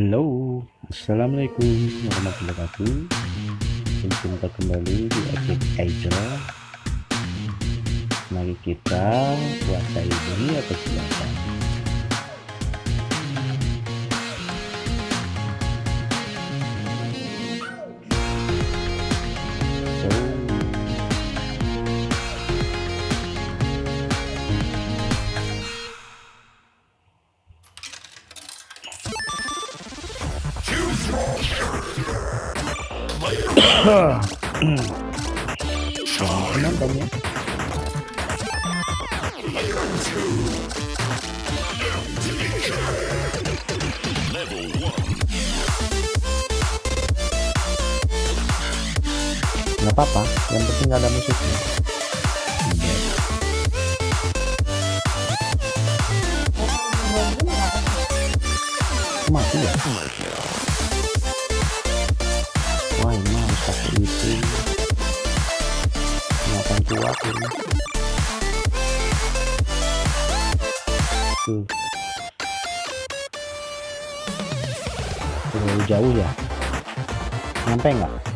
Halo, Assalamualaikum warahmatullahi wabarakatuh. Berjumpa kembali di Agent Aja Mari kita puasa ini atau silakan lakuin terlalu jauh ya. Sampai nggak?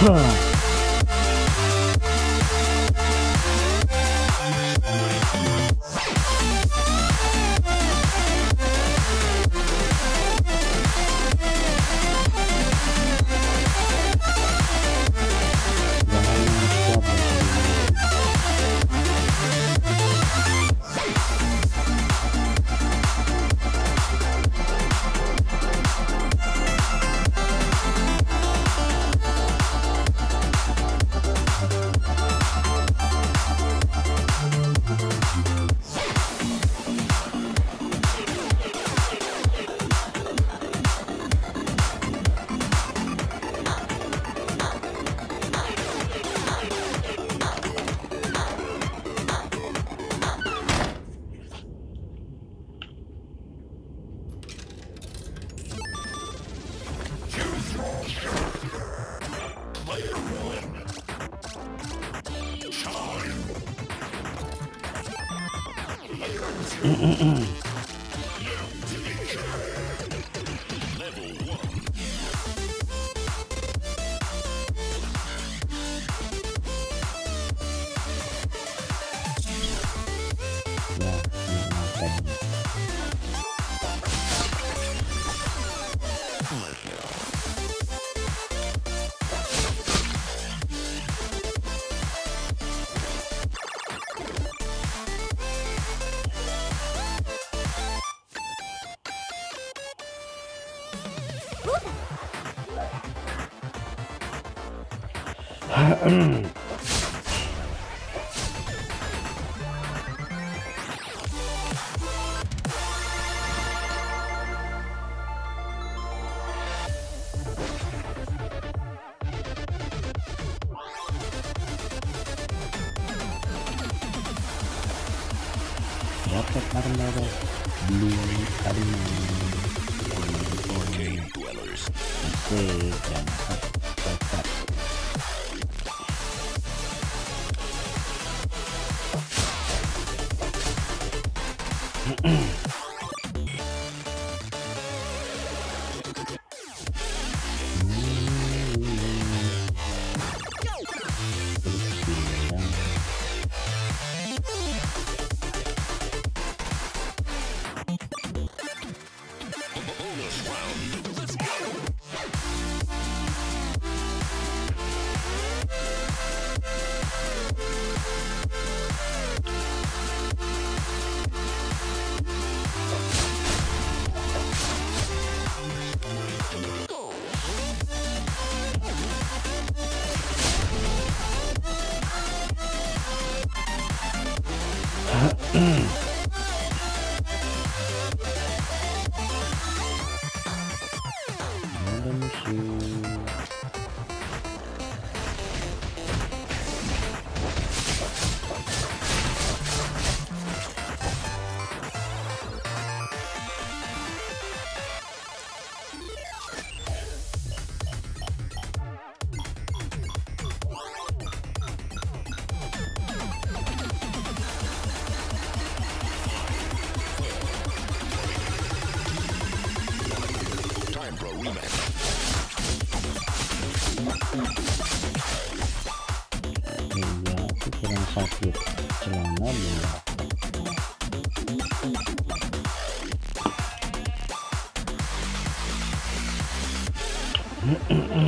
Huh. uh, mm-mm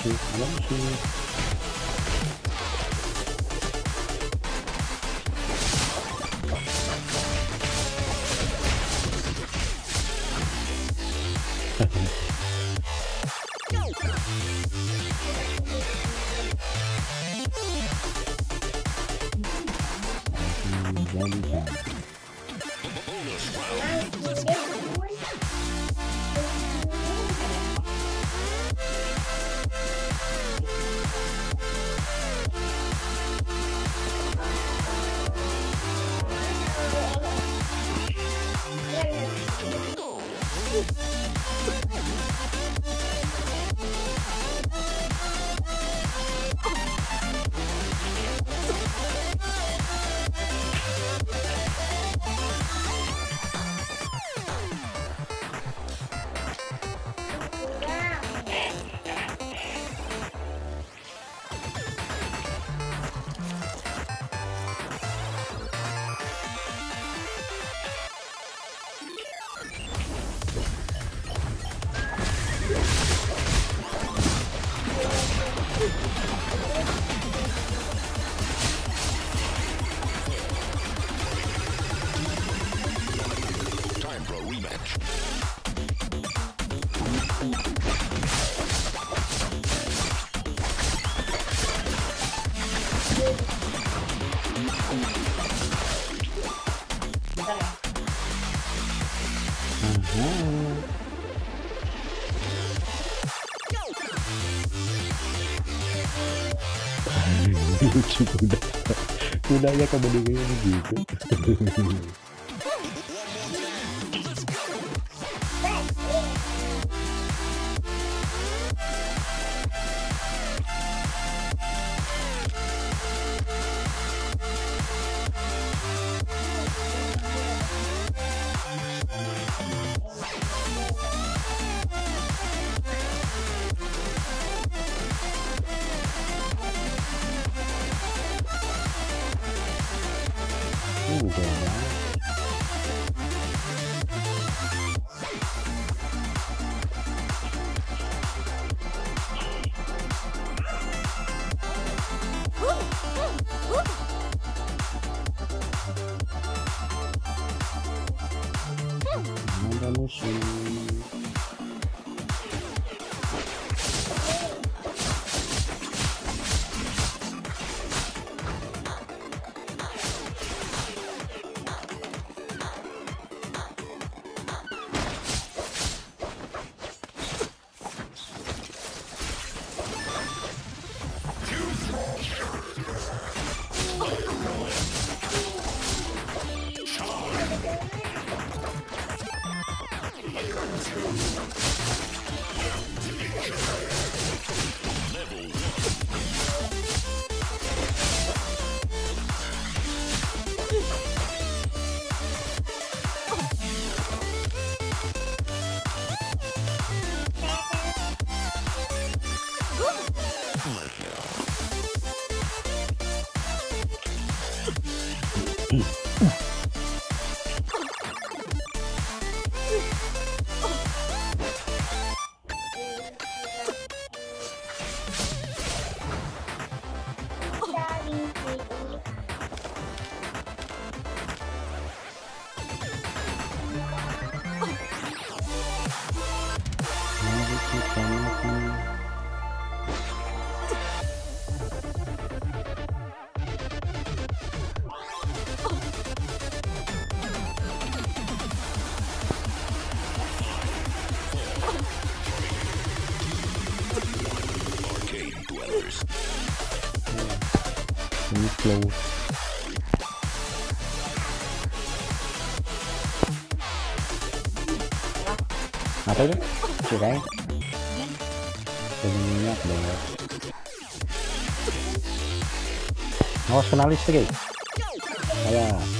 issue, no issue. Kudanya kebedingannya begitu uh não sei Apa itu? Cirai? Jadi minyak dong. Awas kena listrik. Ayo.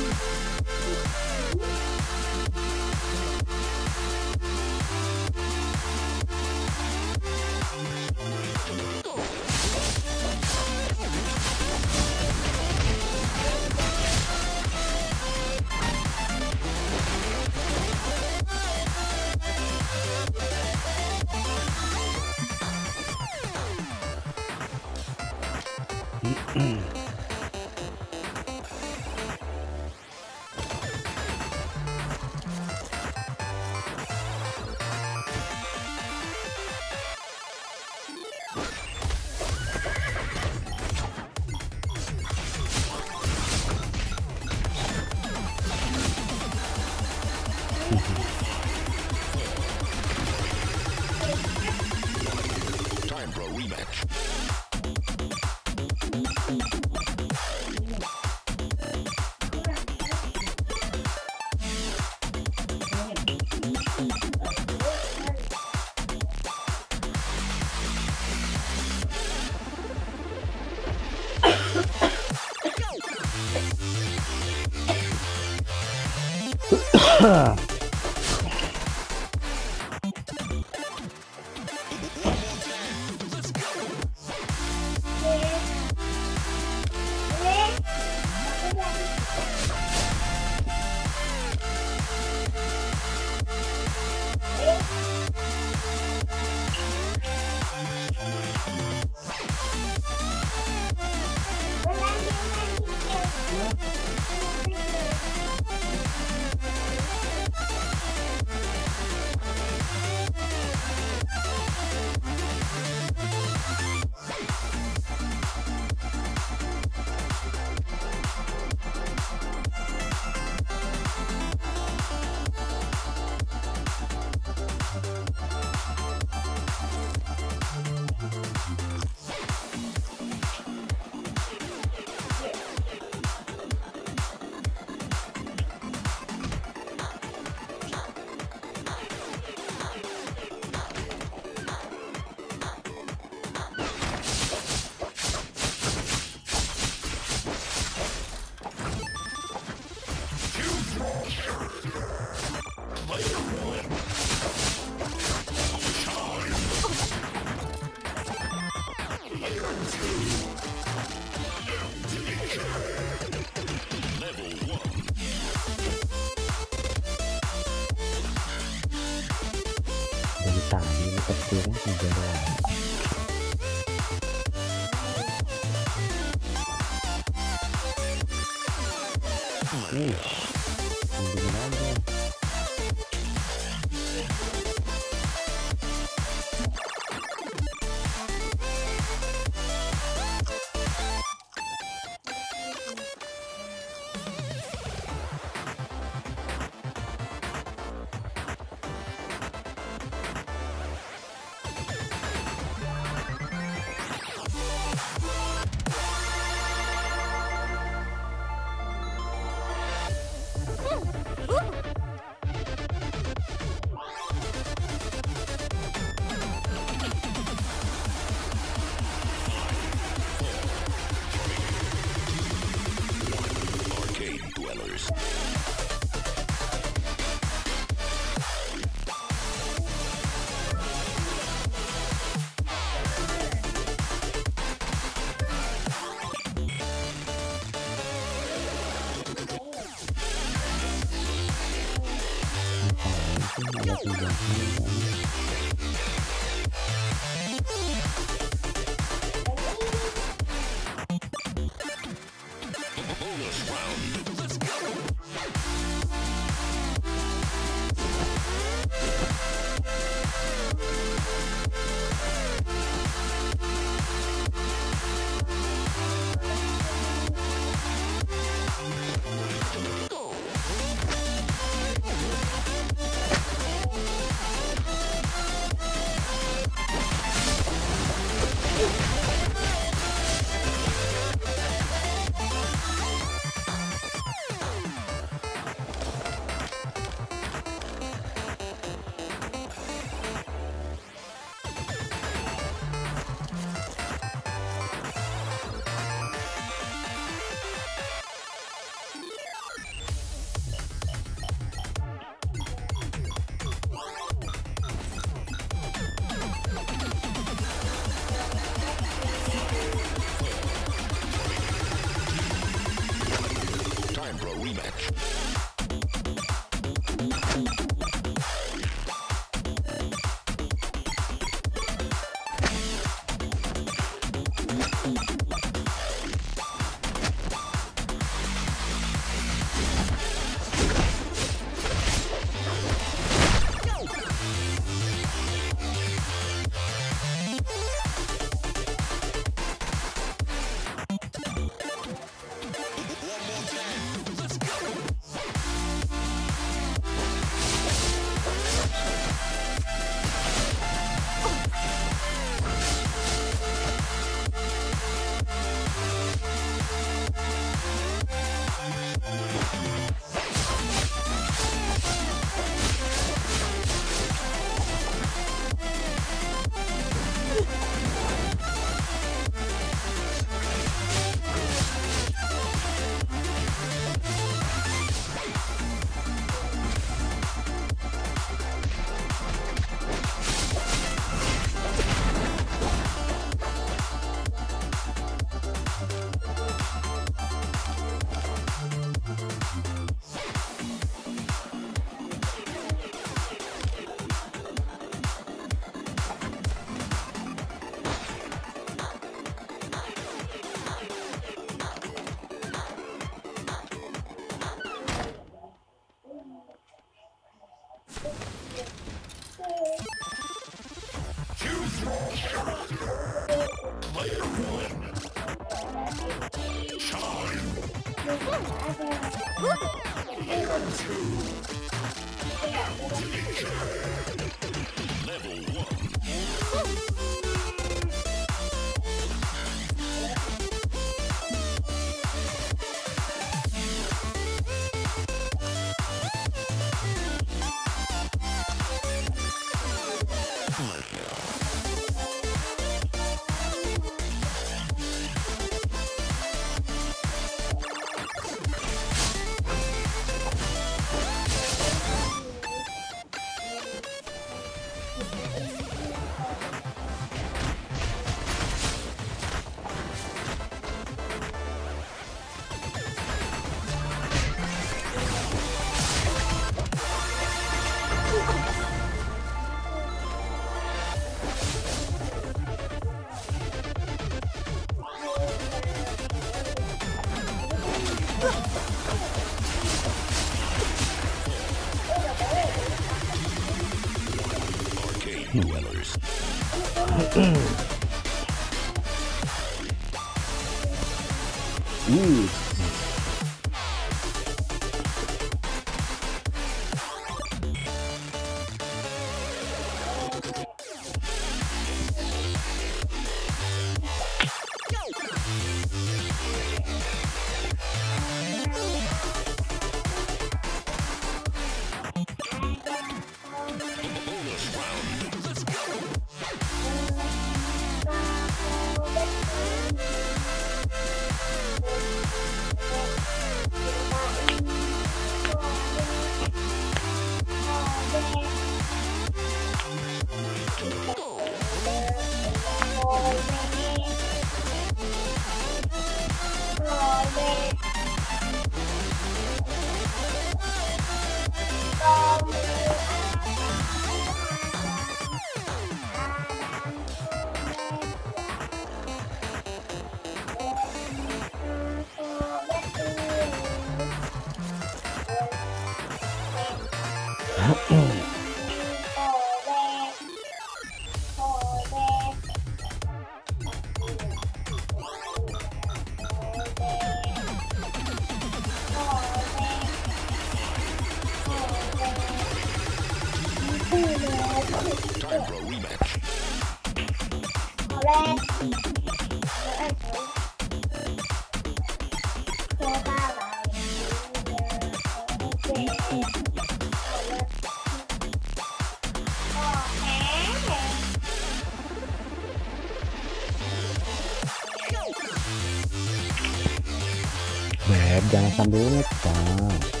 Jangan sambil ngepas.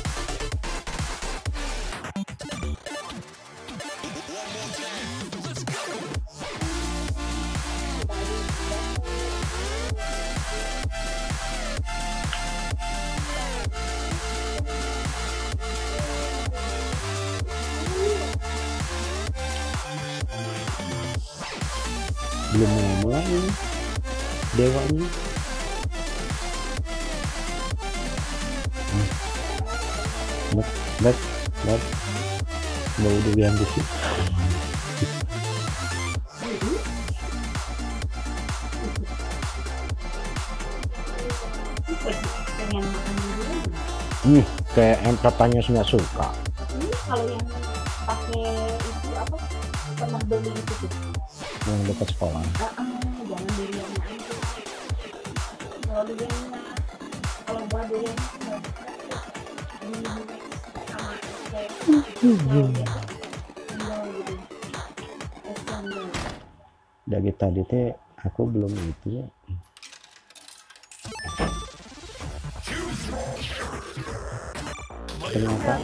Kayak em katanya nggak suka. ini kalau yang pakai itu apa pernah beli itu tuh Yang dekat sekolah. Ah, ah, jangan durian aja kalau durian kalau buat durian di sama kayak gitu gitu Dari tadi teh aku belum itu ya. Ternyata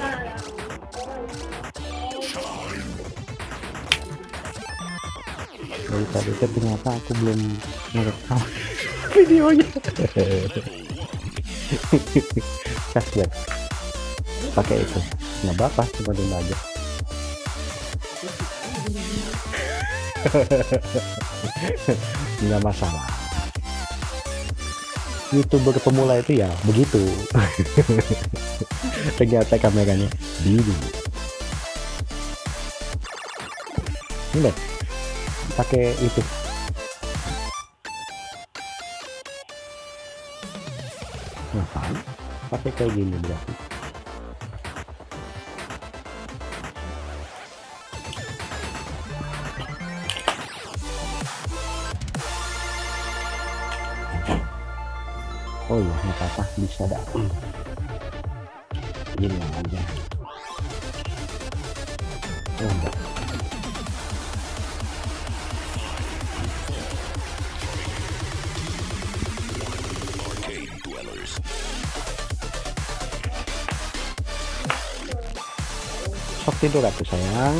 dari tadi teh ternyata aku belum ngerekam videonya. Kasihan. Pakai itu. Nggak apa-apa, cuma dulu aja. nggak masalah youtuber pemula itu ya begitu ternyata kameranya biru. Ini pakai itu. Ngapain? Pakai kayak gini berarti. Oh iya nggak apa-apa bisa dah aja enggak Arcade dwellers. sok tidur atuh sayang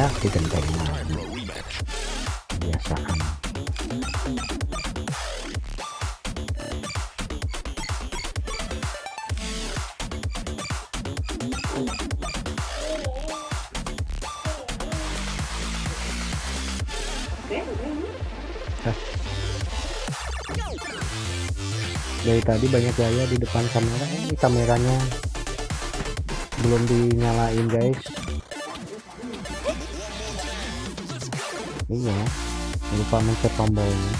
Ya, digenteng lagi. Biasaan. Dari tadi banyak gaya di depan kamera. Ini kameranya belum dinyalain guys. Iya, lupa mencet tombolnya.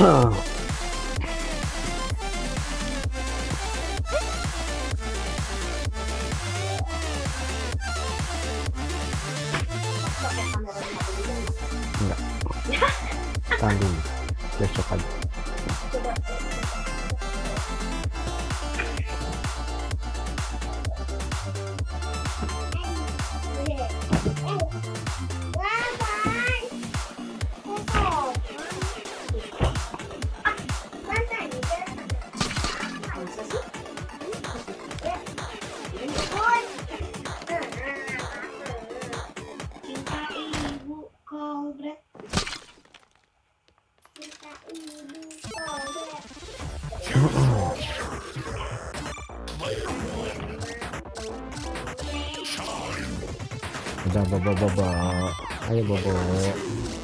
Enggak. 宝宝，宝宝，欢迎宝宝。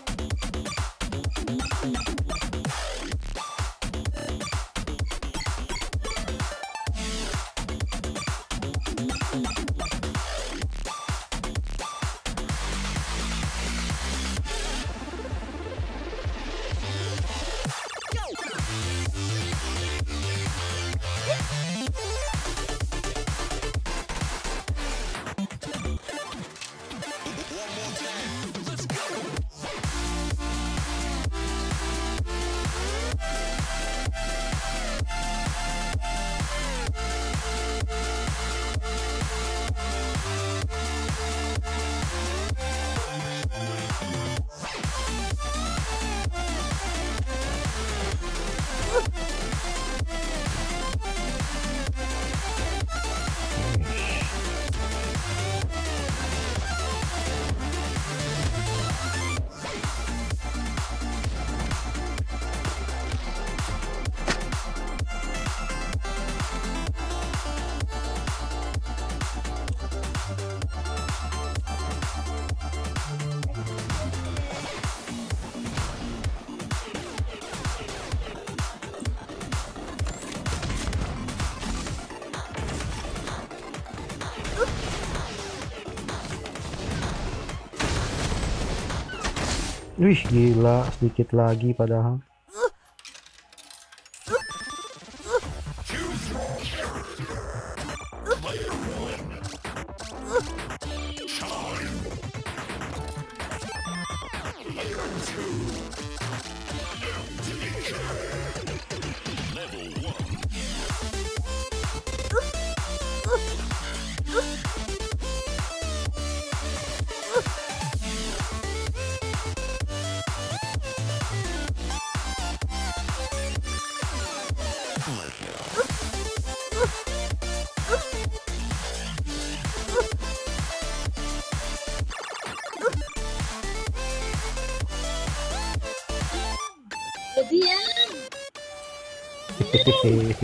Wih gila sedikit lagi padahal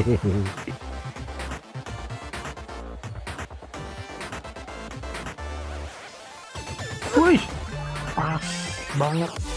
Wih pas banget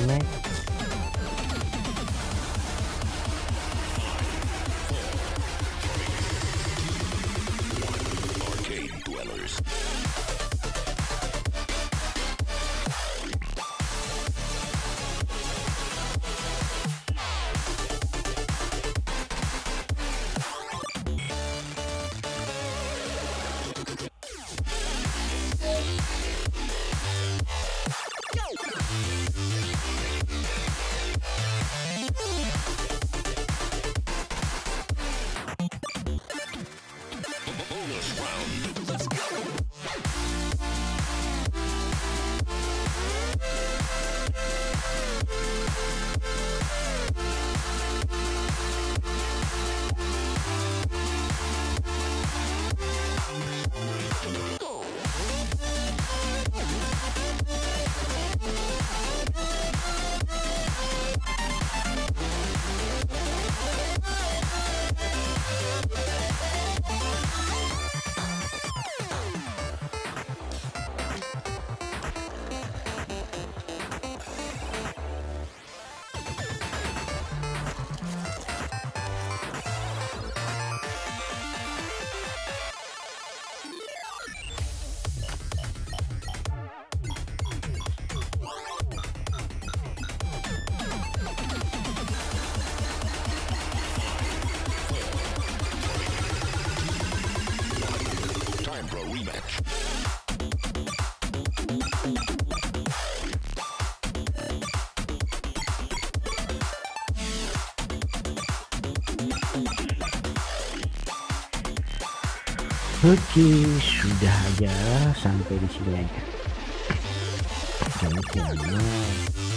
em ấy. Oke, sudah aja sampai di sini aja. Jangan jangan